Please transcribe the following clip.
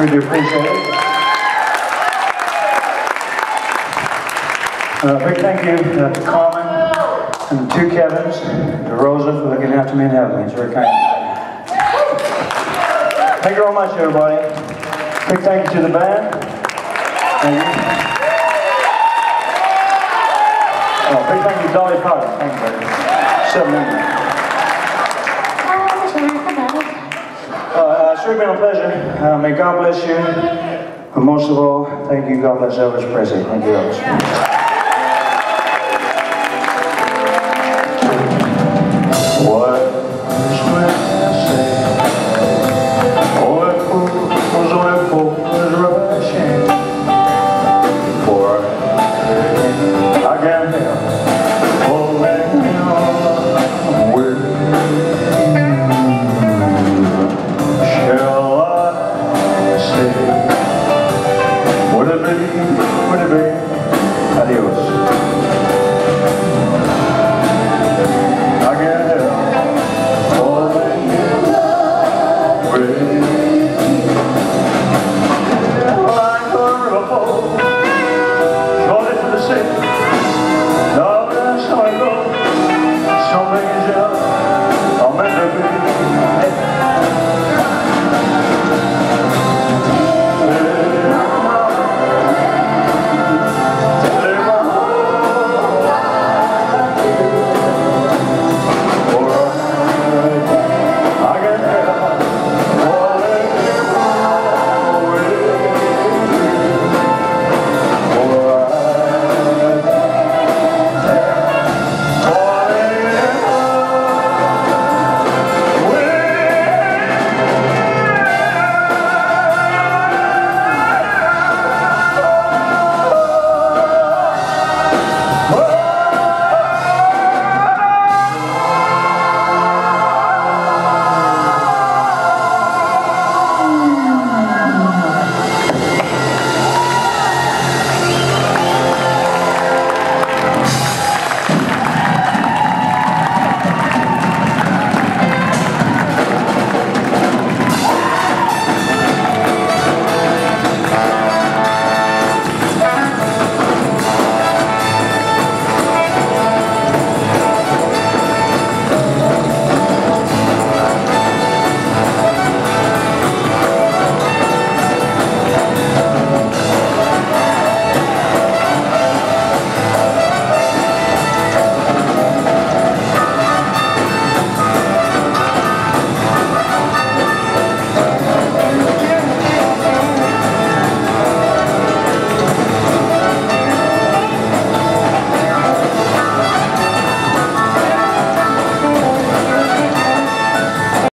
We do appreciate it. Uh, big thank you to Carmen and the two Kevins, to Rosa for looking after me in heaven. It's very kind. Thank you very much, everybody. Big thank you to the band. Thank you. Oh, big thank you to Dolly Potter. Thank you, buddy. Seven minutes. Uh, it's really been a pleasure. Uh, may God bless you. And most of all, thank you. God bless Elvis Presley. Thank you, Elvis.